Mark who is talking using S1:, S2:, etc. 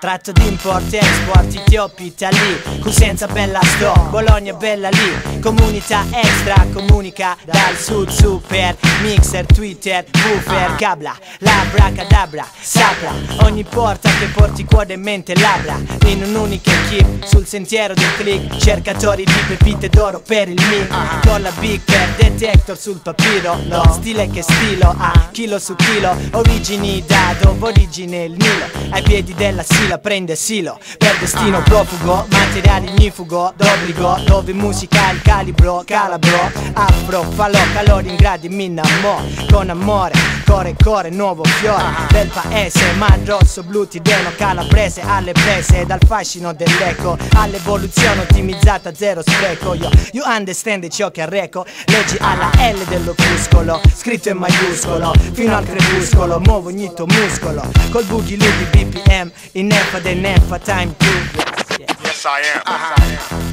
S1: Tratto di import, export, Etiopi, Italy Cosenza bella sto, Bologna bella lì Comunità extra, comunica dal sud super Mixer, Twitter, woofer, cabla Labracadabra, sapra Ogni porta che porti cuore e mente labbra In un'unica equip, sul sentiero del click Cercatori di pepite d'oro per il mic Con la big per detector sul papiro No, stile che stilo, ah, chilo su chilo Origini da dove origine il Nilo Ai piedi della sila prende silo Per destino profugo, materiale ignifugo D'obbligo, dove musica il calibro Calabro, afro, falò, calori in gradi Mi innamo, con amore Core, core, nuovo fiore. Del paese, ma rosso, blu, tireno Calabrese, alle prese Dal fascino dell'eco. All'evoluzione ottimizzata, zero spreco. Io, you understand ciò che arreco. Leggi alla L dell'opuscolo Scritto in maiuscolo. Fino al crepuscolo Muovo ogni tuo muscolo. Col boogie loogie BPM In Nefa de Nefa time to
S2: Yes, I am.